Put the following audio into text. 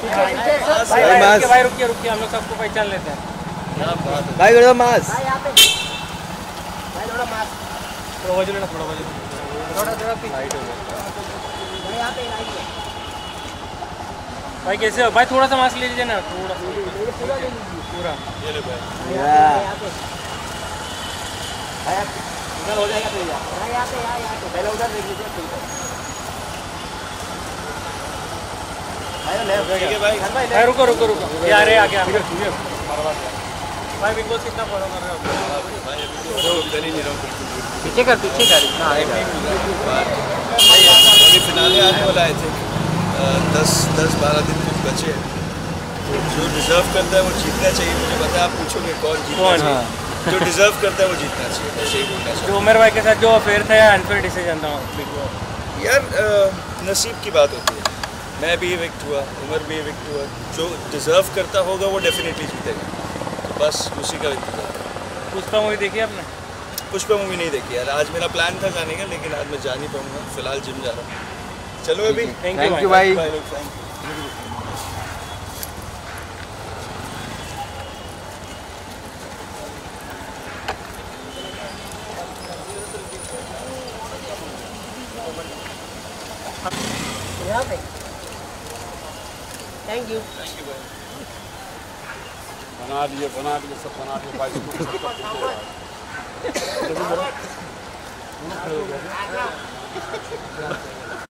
भाई भाई, रुकिए, मास्क। भाई रुकिए हम लोग सबको पहचान लेते हैं। भाई दो मास भाई यहाँ पे। भाई थोड़ा मास्क। थोड़ा वज़न थोड़ा वज़न। थोड़ा थोड़ा पीछे। भाई यहाँ पे लाइट है। भाई कैसे हो? भाई थोड़ा सा मास्क ले लीजिए ना। थोड़ा पूरा ले यहाँ पे भाई उधर हो जाएगा पहले उधर देख लीजिए फिर इधर। भाई है रुको रुको रुको। ये आ रहे आगे आगे। भाई बिग बॉस कितना फॉलो कर रहे हो? तो ही नहीं रहा पीछे कर पीछे कर इतना आएगा अभी फिनाले आने वाला है थे दस दस बारह दिन कुछ बचे हैं। तो जो डिजर्व करता है वो जीतना चाहिए। मुझे पता है आप पूछोगे कौन जीतना कौन? चाहिए। जो डिजर्व करता है वो जीतना चाहिए। बस यही बोलना जो चाहिए उमेर भाई के साथ जो अफेयर था अनफेयर डिसीज़न था यार नसीब की बात होती है। मैं भी इविक्ट हुआ उमर भी इविक्ट हुआ। जो डिजर्व करता होगा वो डेफिनेटली जीतेगा। तो बस उसी का इंतज़ार। पुष्पा मूवी देखी आपने? पुष्पा मूवी नहीं देखी यार। आज मेरा प्लान था जाने का लेकिन आज मैं जा नहीं पाऊँगा। फ़िलहाल जिम जा रहा हूँ। चलो अभी। थैंक थैंक यू यू भाई. यहाँ पे। थैंक यू बना दिए बना दिए सब बना दिए बाइक